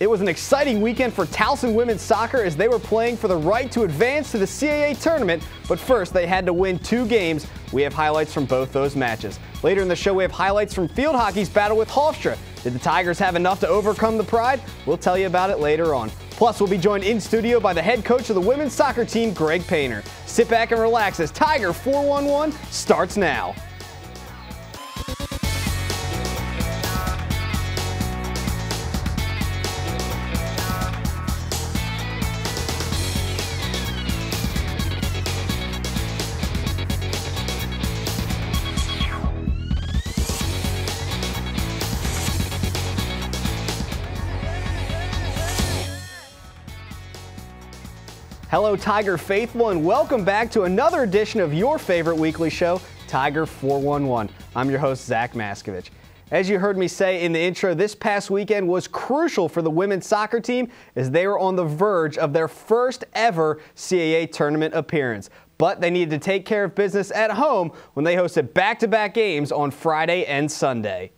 It was an exciting weekend for Towson women's soccer as they were playing for the right to advance to the CAA tournament, but first they had to win two games. We have highlights from both those matches. Later in the show, we have highlights from field hockey's battle with Hofstra. Did the Tigers have enough to overcome the pride? We'll tell you about it later on. Plus, we'll be joined in studio by the head coach of the women's soccer team, Greg Paynter. Sit back and relax as Tiger 411 starts now. Hello, Tiger Faithful, and welcome back to another edition of your favorite weekly show, Tiger 411. I'm your host, Zach Maskavich. As you heard me say in the intro, this past weekend was crucial for the women's soccer team as they were on the verge of their first ever CAA tournament appearance. But they needed to take care of business at home when they hosted back to back games on Friday and Sunday.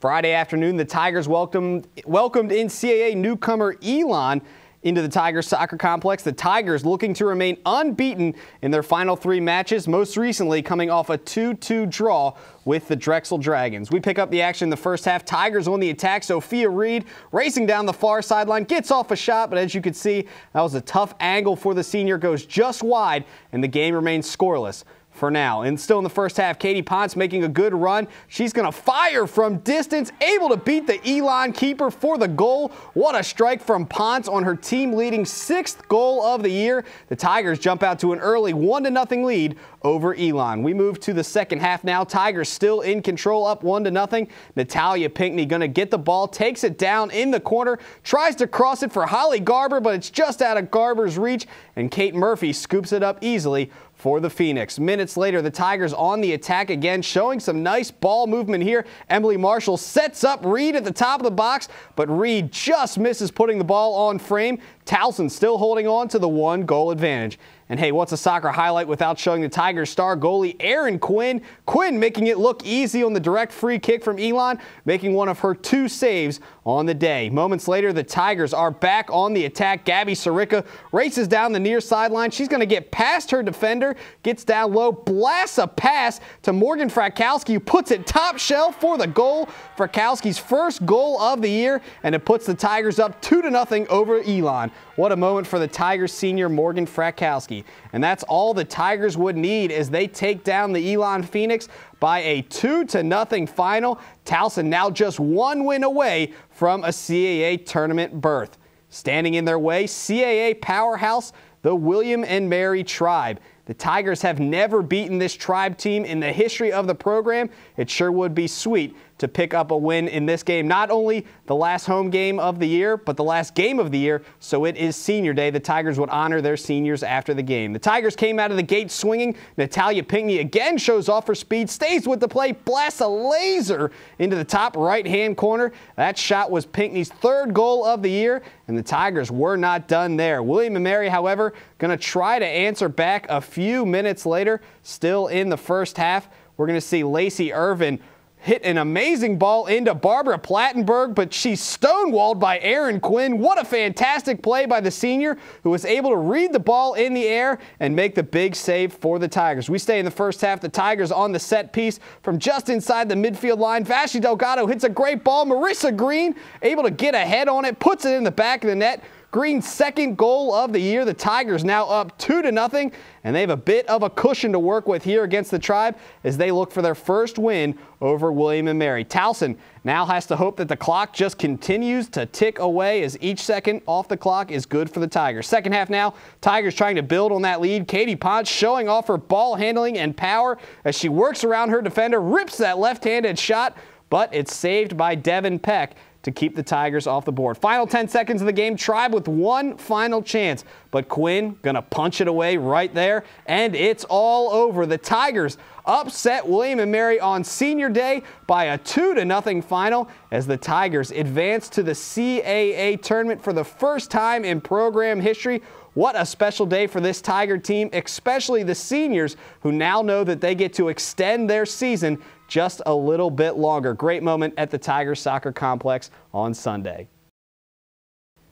Friday afternoon, the Tigers welcomed, welcomed in CAA newcomer Elon into the Tigers soccer complex. The Tigers looking to remain unbeaten in their final three matches, most recently coming off a 2-2 draw with the Drexel Dragons. We pick up the action in the first half. Tigers on the attack. Sophia Reed racing down the far sideline, gets off a shot, but as you can see, that was a tough angle for the senior, goes just wide, and the game remains scoreless for now. And still in the first half, Katie Ponce making a good run. She's going to fire from distance, able to beat the Elon keeper for the goal. What a strike from Ponce on her team leading sixth goal of the year. The Tigers jump out to an early 1 to nothing lead over Elon. We move to the second half now. Tigers still in control, up 1 to nothing. Natalia Pinkney going to get the ball, takes it down in the corner, tries to cross it for Holly Garber, but it's just out of Garber's reach, and Kate Murphy scoops it up easily for the Phoenix. Minutes later, the Tigers on the attack again, showing some nice ball movement here. Emily Marshall sets up Reed at the top of the box, but Reed just misses putting the ball on frame. Towson still holding on to the one goal advantage. And hey, what's a soccer highlight without showing the Tigers star goalie Erin Quinn? Quinn making it look easy on the direct free kick from Elon, making one of her two saves on the day. Moments later, the Tigers are back on the attack. Gabby Sirica races down the near sideline. She's going to get past her defender, gets down low, blasts a pass to Morgan Frakowski, who puts it top shelf for the goal. Frakowski's first goal of the year, and it puts the Tigers up 2 to nothing over Elon. What a moment for the Tigers senior Morgan Frakowski. And that's all the Tigers would need as they take down the Elon Phoenix by a 2 to nothing final. Towson now just one win away from a CAA tournament berth. Standing in their way, CAA powerhouse, the William and Mary Tribe. The Tigers have never beaten this tribe team in the history of the program. It sure would be sweet to pick up a win in this game. Not only the last home game of the year, but the last game of the year. So it is senior day. The Tigers would honor their seniors after the game. The Tigers came out of the gate swinging. Natalia Pinkney again shows off her speed, stays with the play, blasts a laser into the top right-hand corner. That shot was Pinkney's third goal of the year, and the Tigers were not done there. William and Mary, however, going to try to answer back a few minutes later, still in the first half. We're going to see Lacey Irvin hit an amazing ball into Barbara Plattenberg, but she's stonewalled by Erin Quinn. What a fantastic play by the senior who was able to read the ball in the air and make the big save for the Tigers. We stay in the first half. The Tigers on the set piece from just inside the midfield line. Vashti Delgado hits a great ball. Marissa Green able to get ahead on it, puts it in the back of the net. Green's second goal of the year. The Tigers now up 2 to nothing, and they have a bit of a cushion to work with here against the Tribe as they look for their first win over William and Mary. Towson now has to hope that the clock just continues to tick away as each second off the clock is good for the Tigers. Second half now, Tigers trying to build on that lead. Katie Ponce showing off her ball handling and power as she works around her defender, rips that left-handed shot, but it's saved by Devin Peck to keep the Tigers off the board. Final 10 seconds of the game, Tribe with one final chance, but Quinn gonna punch it away right there, and it's all over. The Tigers upset William and Mary on senior day by a 2 to nothing final as the Tigers advance to the CAA tournament for the first time in program history. What a special day for this Tiger team, especially the seniors who now know that they get to extend their season just a little bit longer. Great moment at the Tigers Soccer Complex on Sunday.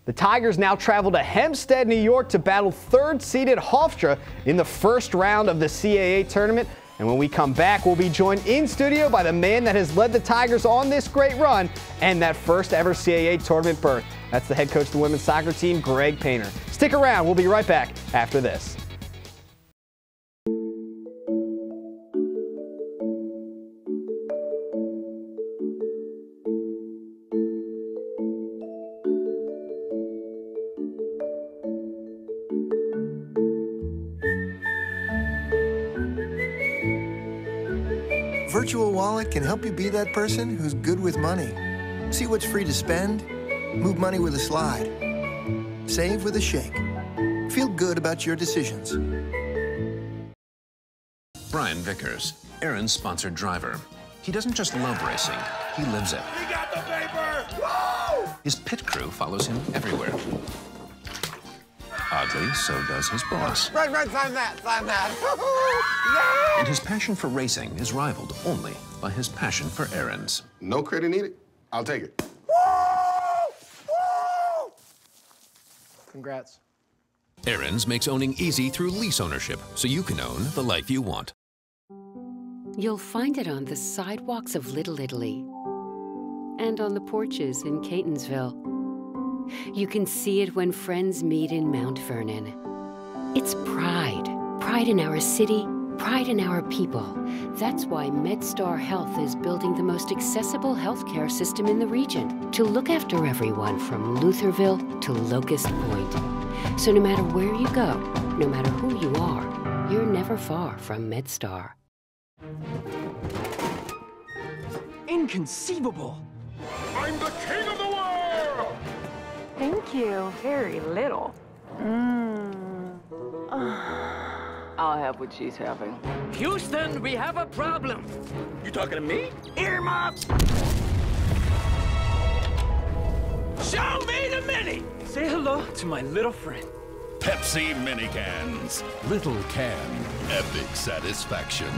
The Tigers now travel to Hempstead, New York to battle third seeded Hofstra in the first round of the CAA tournament. And when we come back, we'll be joined in studio by the man that has led the Tigers on this great run and that first ever CAA tournament berth. That's the head coach of the women's soccer team, Greg Paynter. Stick around, we'll be right back after this. Virtual Wallet can help you be that person who's good with money. See what's free to spend, move money with a slide, save with a shake. Feel good about your decisions. Brian Vickers, Aaron's sponsored driver. He doesn't just love racing, he lives it. We got the paper! Woo! His pit crew follows him everywhere. Oddly, so does his boss. Right, right, sign that, sign that. And his passion for racing is rivaled only by his passion for errands. No credit needed. I'll take it. Congrats. Aaron's makes owning easy through lease ownership, so you can own the life you want. You'll find it on the sidewalks of Little Italy and on the porches in Catonsville. You can see it when friends meet in Mount Vernon. It's pride. Pride in our city, pride in our people. That's why MedStar Health is building the most accessible healthcare system in the region to look after everyone from Lutherville to Locust Point. So no matter where you go, no matter who you are, you're never far from MedStar. Inconceivable! I'm the king of the world! Thank you. Very little. Mmm. I'll have what she's having. Houston, we have a problem. You talking to me? Earmuffs! Show me the mini! Say hello to my little friend. Pepsi mini cans. Little can. Epic satisfaction.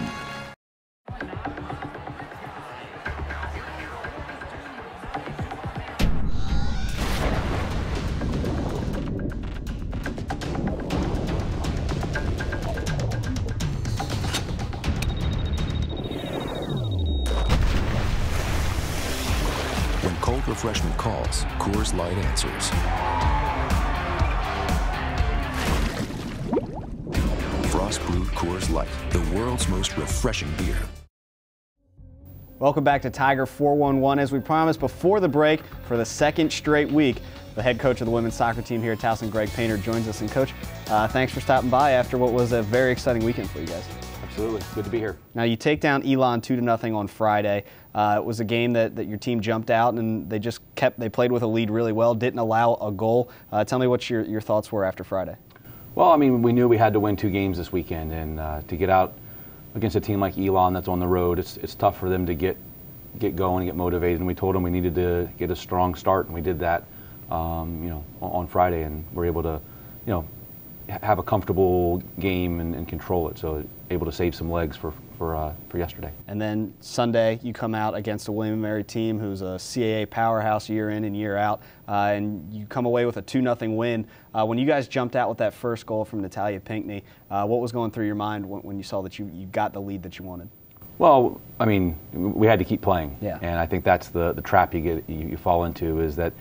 Refreshment calls, Coors Light answers. Frost brewed Coors Light, the world's most refreshing beer. Welcome back to Tiger 411. As we promised before the break, for the second straight week, the head coach of the women's soccer team here at Towson, Greg Paynter, joins us. And coach, uh, thanks for stopping by after what was a very exciting weekend for you guys. Absolutely. Good to be here. Now you take down Elon two to nothing on Friday. Uh, it was a game that, that your team jumped out and they just kept they played with a lead really well, didn't allow a goal. Uh, tell me what your, your thoughts were after Friday. Well, I mean, we knew we had to win two games this weekend, and uh, to get out against a team like Elon that's on the road, it's, it's tough for them to get get going and get motivated. And we told them we needed to get a strong start, and we did that, um, you know, on Friday, and we're able to, you know, have a comfortable game and, and control it. So able to save some legs for for uh, for yesterday. And then Sunday, you come out against a William Mary team who's a CAA powerhouse year in and year out, uh, and you come away with a 2 0 win. Uh, when you guys jumped out with that first goal from Natalia Pinkney, uh, what was going through your mind when, when, you saw that you, you got the lead that you wanted? Well, I mean, we had to keep playing, yeah. and I think that's the, the trap you get you, you fall into is that,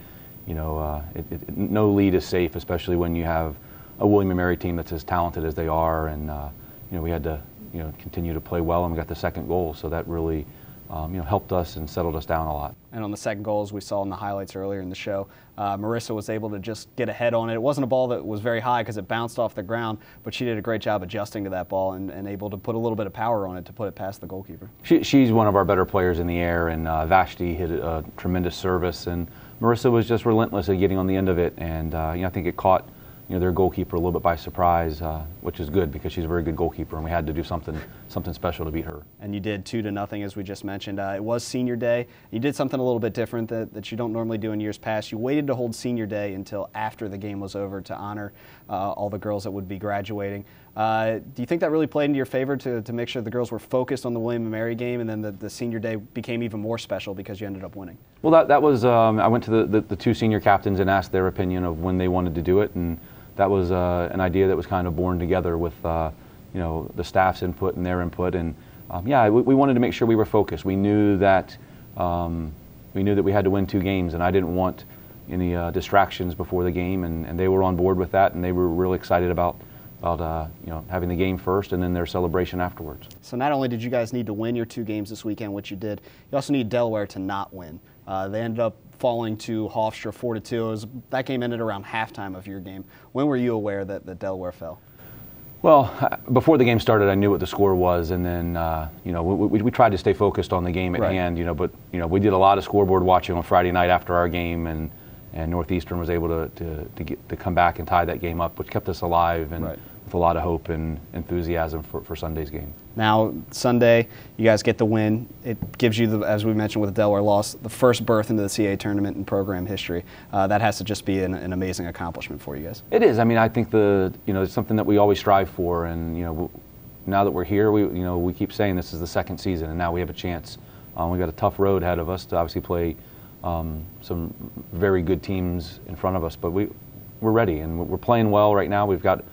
you know, uh, it, it, no lead is safe, especially when you have a William and Mary team that's as talented as they are, and uh, you know we had to you know continue to play well, and we got the second goal, so that really um, you know helped us and settled us down a lot. And on the second goal, as we saw in the highlights earlier in the show, uh, Marissa was able to just get ahead on it. It wasn't a ball that was very high because it bounced off the ground, but she did a great job adjusting to that ball and, and able to put a little bit of power on it to put it past the goalkeeper. She, she's one of our better players in the air, and uh, Vashti hit a tremendous service, and Marissa was just relentless at getting on the end of it, and uh, you know, I think it caught you know, their goalkeeper a little bit by surprise, uh, which is good because she's a very good goalkeeper, and we had to do something something special to beat her. And you did two to nothing, as we just mentioned. Uh, it was senior day. You did something a little bit different that, that you don't normally do in years past. You waited to hold senior day until after the game was over to honor uh, all the girls that would be graduating. Uh, do you think that really played into your favor to, to make sure the girls were focused on the William and Mary game, and then the, the senior day became even more special because you ended up winning? Well, that, that was, um, I went to the, the, the, two senior captains and asked their opinion of when they wanted to do it, and that was uh, an idea that was kind of born together with, uh, you know, the staff's input and their input, and um, yeah, we, we, wanted to make sure we were focused. We knew that um, we knew that we had to win two games, and I didn't want any uh, distractions before the game, and, and they were on board with that, and they were really excited about about uh, you know having the game first and then their celebration afterwards. So not only did you guys need to win your two games this weekend, which you did, you also need Delaware to not win. Uh, they ended up falling to Hofstra four to two. Was, that game ended around halftime of your game. When were you aware that, that Delaware fell? Well, uh, before the game started, I knew what the score was, and then uh, you know we, we, we, tried to stay focused on the game at right. hand. You know, but you know we did a lot of scoreboard watching on Friday night after our game, and and Northeastern was able to, to, to, get, to come back and tie that game up, which kept us alive and right. With a lot of hope and enthusiasm for, for Sunday's game. Now, Sunday, you guys get the win. It gives you, the, as we mentioned with the Delaware loss, the first berth into the CA tournament in program history. Uh, that has to just be an, an, amazing accomplishment for you guys. It is. I mean, I think the you know it's something that we always strive for, and you know now that we're here, we you know we keep saying this is the second season, and now we have a chance. Um, we got a tough road ahead of us to obviously play um, some very good teams in front of us, but we we're ready and we're playing well right now. We've got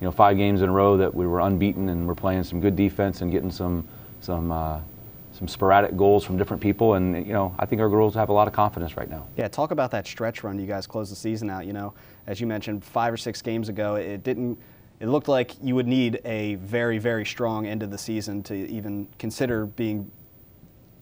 you know five games in a row that we were unbeaten, and we're playing some good defense and getting some some uh, some sporadic goals from different people. And you know I think our girls have a lot of confidence right now. Yeah, talk about that stretch run you guys closed the season out. You know, as you mentioned, five or six games ago, it didn't. It looked like you would need a very, very strong end of the season to even consider being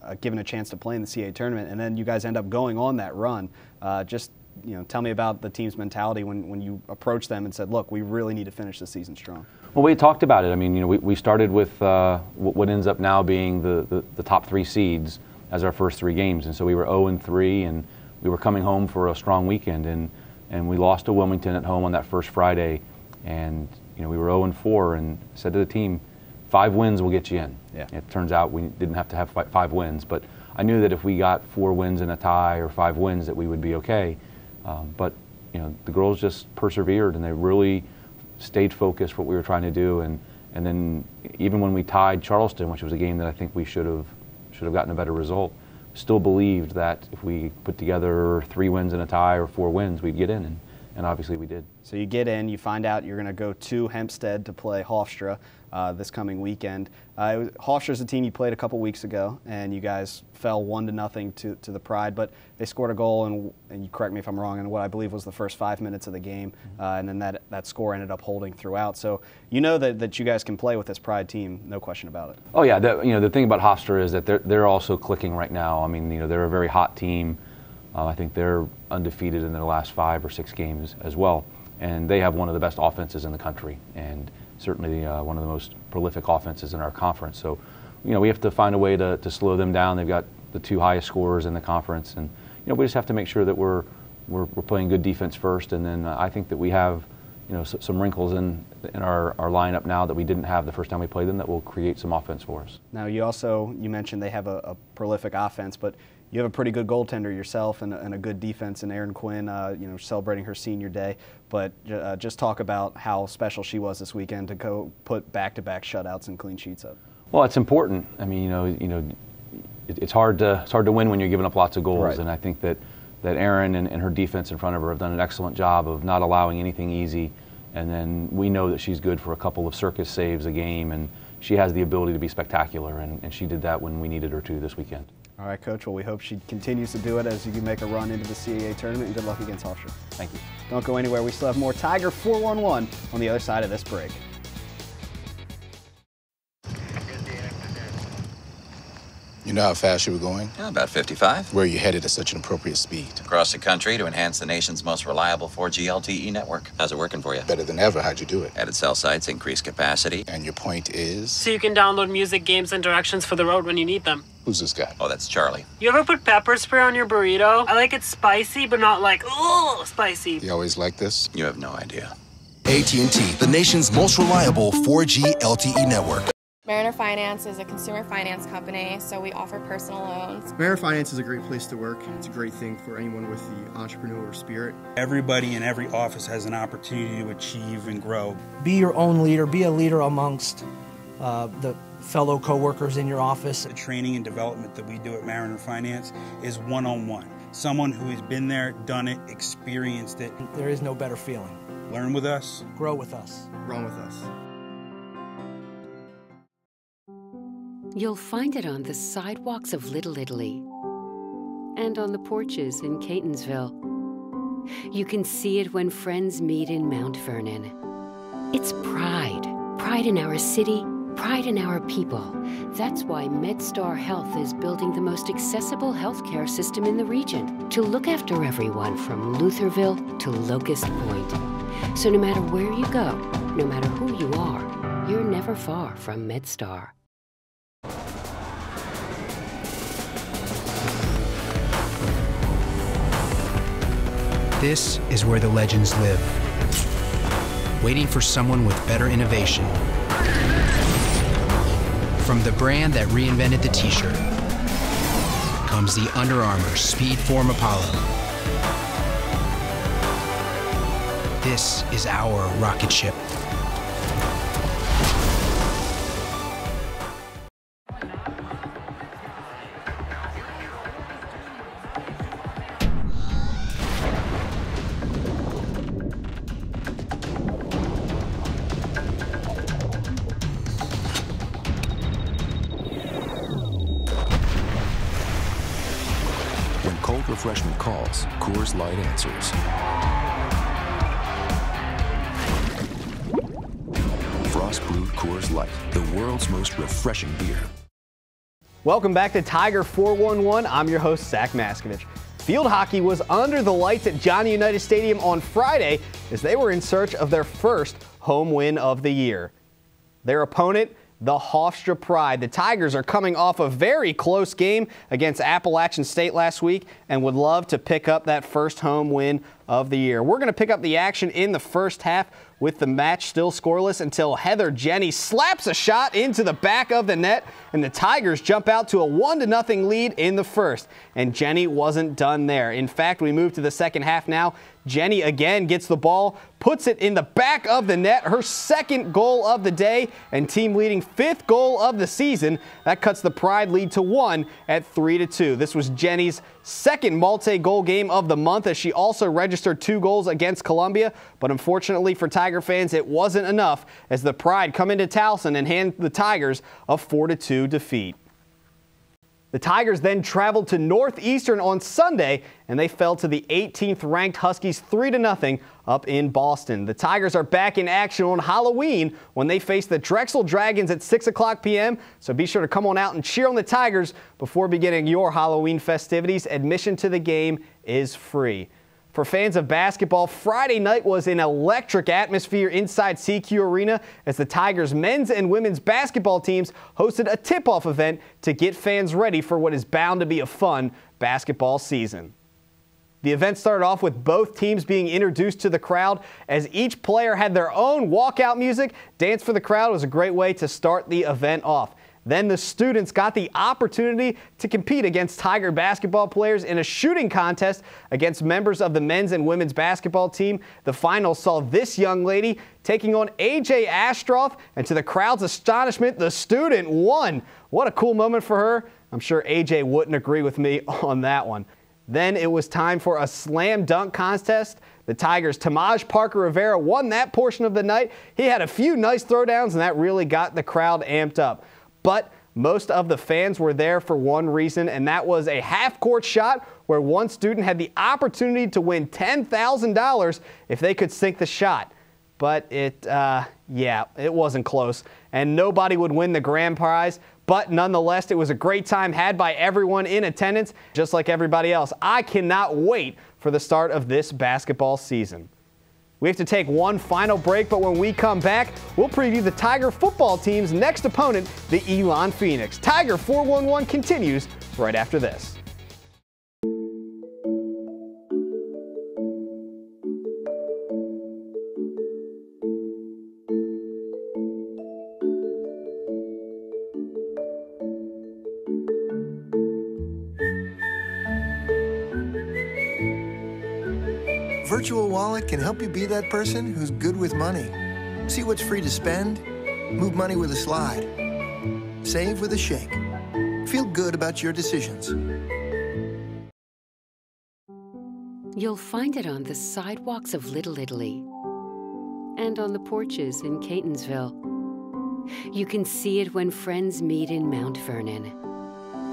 uh, given a chance to play in the CAA tournament, and then you guys end up going on that run. Uh, just you know, tell me about the team's mentality when, when you approached them and said, "Look, we really need to finish the season strong." Well, we talked about it. I mean, you know, we, we started with uh, what ends up now being the, the, the, top three seeds as our first three games, and so we were 0 and 3, and we were coming home for a strong weekend, and and we lost to Wilmington at home on that first Friday, and you know, we were 0 and 4, and said to the team five wins will get you in. Yeah. It turns out we didn't have to have five wins, but I knew that if we got four wins and a tie or five wins, that we would be okay. Um, but you know, the girls just persevered and they really stayed focused what we were trying to do. And and then even when we tied Charleston, which was a game that I think we should have should have gotten a better result, still believed that if we put together three wins and a tie or four wins, we'd get in. And, and obviously we did. So you get in, you find out you're going to go to Hempstead to play Hofstra uh, this coming weekend. Uh, Hofstra's a team you played a couple weeks ago, and you guys fell one to nothing to, to the Pride, but they scored a goal, and, and you correct me if I'm wrong, in what I believe was the first five minutes of the game, mm-hmm. uh, and then that, that score ended up holding throughout. So you know that, that you guys can play with this Pride team, no question about it. Oh yeah, the, you know the thing about Hofstra is that they're they're also clicking right now. I mean, you know they're a very hot team. Uh, I think they're undefeated in their last five or six games as well, and they have one of the best offenses in the country, and certainly uh, one of the most prolific offenses in our conference. So, you know, we have to find a way to, to slow them down. They've got the two highest scorers in the conference, and you know, we just have to make sure that we're we're, we're playing good defense first, and then uh, I think that we have you know, some wrinkles in in our, our lineup now that we didn't have the first time we played them that will create some offense for us. Now you also you mentioned they have a, a prolific offense, but you have a pretty good goaltender yourself and, and a good defense in Erin Quinn, uh, you know, celebrating her senior day. But uh, just talk about how special she was this weekend to go put back-to-back shutouts and clean sheets up. Well, it's important. I mean, you know, you know, it, it's hard to it's hard to win when you're giving up lots of goals, right. and I think that that Erin and, and her defense in front of her have done an excellent job of not allowing anything easy. And then we know that she's good for a couple of circus saves a game, and she has the ability to be spectacular, and, and she did that when we needed her to this weekend. All right, Coach. Well, we hope she continues to do it as you make a run into the CAA tournament, and good luck against Hofstra. Thank you. Don't go anywhere. We still have more Tiger 411 on the other side of this break. You know how fast you were going? Yeah, about 55. Where are you headed at such an appropriate speed? Across the country to enhance the nation's most reliable 4G LTE network. How's it working for you? Better than ever. How'd you do it? Added cell sites, increased capacity. And your point is? So you can download music, games, and directions for the road when you need them. Who's this guy? Oh, that's Charlie. You ever put pepper spray on your burrito? I like it spicy, but not like, oh, spicy. You always like this? You have no idea. AT&T, the nation's most reliable 4G LTE network. Mariner Finance is a consumer finance company, so we offer personal loans. Mariner Finance is a great place to work. It's a great thing for anyone with the entrepreneurial spirit. Everybody in every office has an opportunity to achieve and grow. Be your own leader, be a leader amongst uh, the fellow coworkers in your office. The training and development that we do at Mariner Finance is one on one. Someone who has been there, done it, experienced it. There is no better feeling. Learn with us, grow with us, run with us. You'll find it on the sidewalks of Little Italy and on the porches in Catonsville. You can see it when friends meet in Mount Vernon. It's pride. Pride in our city, pride in our people. That's why MedStar Health is building the most accessible healthcare system in the region to look after everyone from Lutherville to Locust Point. So no matter where you go, no matter who you are, you're never far from MedStar. This is where the legends live, waiting for someone with better innovation. From the brand that reinvented the t-shirt comes the Under Armour Speedform Apollo. This is our rocket ship. Refreshment calls, Coors Light answers. Frost brewed Coors Light, the world's most refreshing beer. Welcome back to Tiger 411. I'm your host, Zach Maskavich. Field hockey was under the lights at Johnny Unitas Stadium on Friday as they were in search of their first home win of the year. Their opponent, the Hofstra Pride. The Tigers are coming off a very close game against Appalachian State last week and would love to pick up that first home win of the year. We're going to pick up the action in the first half with the match still scoreless until Heather Jenny slaps a shot into the back of the net and the Tigers jump out to a 1 to nothing lead in the first. And Jenny wasn't done there. In fact, we move to the second half now. Jenny again gets the ball, puts it in the back of the net, her second goal of the day and team leading fifth goal of the season. That cuts the Pride lead to 1 at 3 to 2. This was Jenny's second multi-goal game of the month as she also registered two goals against Columbia, but unfortunately for Tiger fans, it wasn't enough as the Pride come into Towson and hand the Tigers a four to two defeat. The Tigers then traveled to Northeastern on Sunday and they fell to the 18th ranked Huskies 3 0 up in Boston. The Tigers are back in action on Halloween when they face the Drexel Dragons at 6 o'clock p.m. So be sure to come on out and cheer on the Tigers before beginning your Halloween festivities. Admission to the game is free. For fans of basketball, Friday night was an electric atmosphere inside SECU Arena as the Tigers men's and women's basketball teams hosted a tip-off event to get fans ready for what is bound to be a fun basketball season. The event started off with both teams being introduced to the crowd as each player had their own walkout music. Dance for the Crowd was a great way to start the event off. Then the students got the opportunity to compete against Tiger basketball players in a shooting contest against members of the men's and women's basketball team. The final saw this young lady taking on AJ Astroth, and to the crowd's astonishment, the student won. What a cool moment for her. I'm sure AJ wouldn't agree with me on that one. Then it was time for a slam dunk contest. The Tigers' Timajh Parker Rivera won that portion of the night. He had a few nice throwdowns, and that really got the crowd amped up. But most of the fans were there for one reason, and that was a half court shot where one student had the opportunity to win $10,000 if they could sink the shot. But it, uh, yeah, it wasn't close, and nobody would win the grand prize. But nonetheless, it was a great time had by everyone in attendance, just like everybody else. I cannot wait for the start of this basketball season. We have to take one final break, but when we come back, we'll preview the Tiger football team's next opponent, the Elon Phoenix. Tiger 411 continues right after this. Virtual wallet can help you be that person who's good with money. See what's free to spend, move money with a slide, save with a shake. Feel good about your decisions. You'll find it on the sidewalks of Little Italy and on the porches in Catonsville. You can see it when friends meet in Mount Vernon.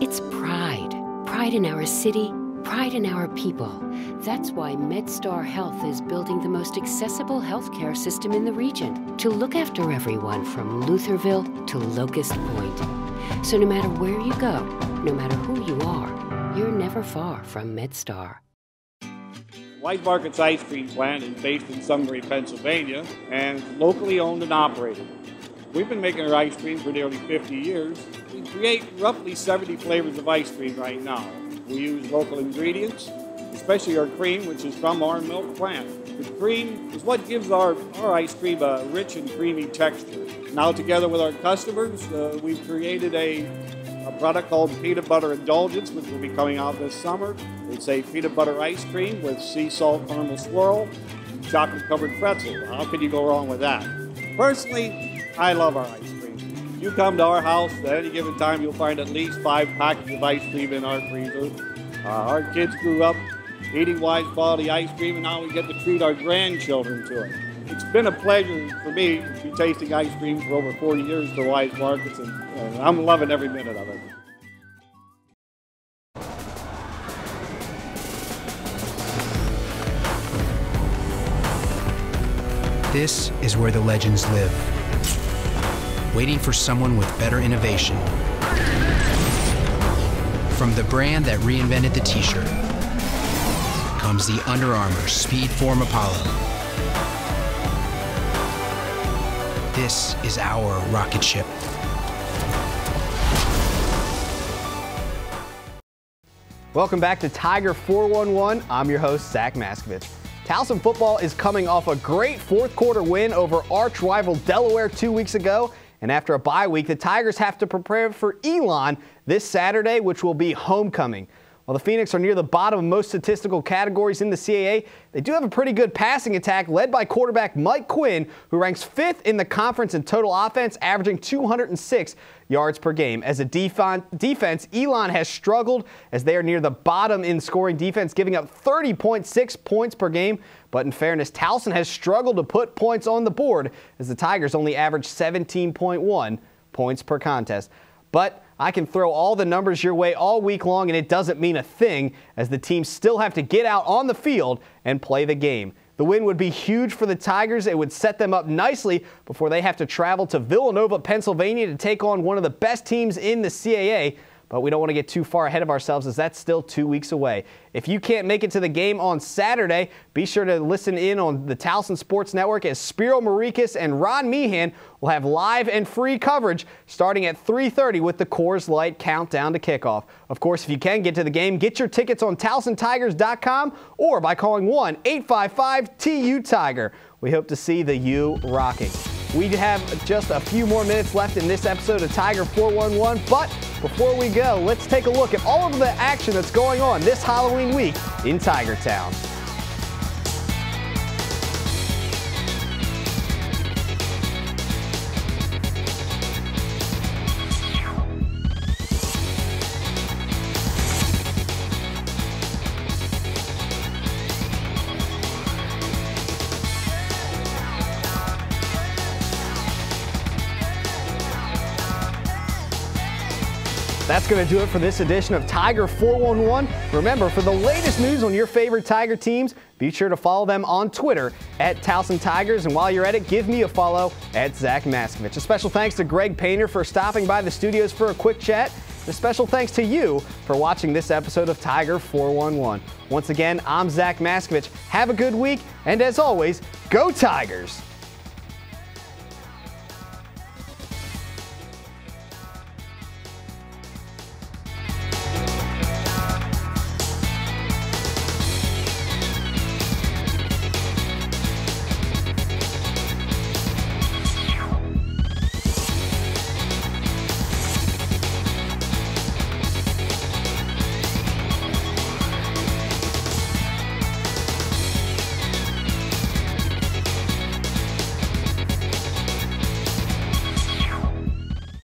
It's pride. Pride in our city, pride in our people. That's why MedStar Health is building the most accessible healthcare system in the region to look after everyone from Lutherville to Locust Point. So no matter where you go, no matter who you are, you're never far from MedStar. Weis Markets Ice Cream Plant is based in Sunbury, Pennsylvania, and locally owned and operated. We've been making our ice cream for nearly 50 years. We create roughly 70 flavors of ice cream right now. We use local ingredients, especially our cream, which is from our milk plant. The cream is what gives our, our ice cream a rich and creamy texture. Now, together with our customers, uh, we've created a a product called Peanut Butter Indulgence, which will be coming out this summer. It's a peanut butter ice cream with sea salt caramel swirl, chocolate covered pretzel. How could you go wrong with that? Personally, I love our ice cream. You come to our house at any given time, you'll find at least five packets of ice cream in our freezer. Uh, our kids grew up eating wise quality ice cream, and now we get to treat our grandchildren to it. It's been a pleasure for me to be tasting ice cream for over 40 years for Weis Markets, and, and I'm loving every minute of it. This is where the legends live, waiting for someone with better innovation. From the brand that reinvented the t shirt comes the Under Armour Speedform Apollo. This is our rocket ship. Welcome back to Tiger 411. I'm your host, Zach Maskavich. Towson football is coming off a great fourth quarter win over arch rival Delaware two weeks ago. And after a bye week, the Tigers have to prepare for Elon this Saturday, which will be homecoming. While the Phoenix are near the bottom of most statistical categories in the CAA, they do have a pretty good passing attack led by quarterback Mike Quinn, who ranks fifth in the conference in total offense, averaging 206 yards per game. As a defense, Elon has struggled as they are near the bottom in scoring defense, giving up 30.6 points per game. But in fairness, Towson has struggled to put points on the board as the Tigers only average 17.1 points per contest. But I can throw all the numbers your way all week long, and it doesn't mean a thing as the teams still have to get out on the field and play the game. The win would be huge for the Tigers. It would set them up nicely before they have to travel to Villanova, Pennsylvania to take on one of the best teams in the CAA but we don't want to get too far ahead of ourselves as that's still two weeks away. If you can't make it to the game on Saturday, be sure to listen in on the Towson Sports Network as Spiro Morekas and Ron Meehan will have live and free coverage starting at 3.30 with the Coors Light countdown to kickoff. Of course, if you can get to the game, get your tickets on TowsonTigers.com or by calling 1-855-TU-TIGER. We hope to see the U rocking. We have just a few more minutes left in this episode of Tiger 411, but before we go, let's take a look at all of the action that's going on this Halloween week in Tiger Town. Going to do it for this edition of Tiger 411. Remember, for the latest news on your favorite Tiger teams, be sure to follow them on Twitter at Towson Tigers. And while you're at it, give me a follow at Zach Maskavich. A special thanks to Greg Paynter for stopping by the studios for a quick chat. And A special thanks to you for watching this episode of Tiger 411. Once again, I'm Zach Maskavich. Have a good week, and as always, go Tigers!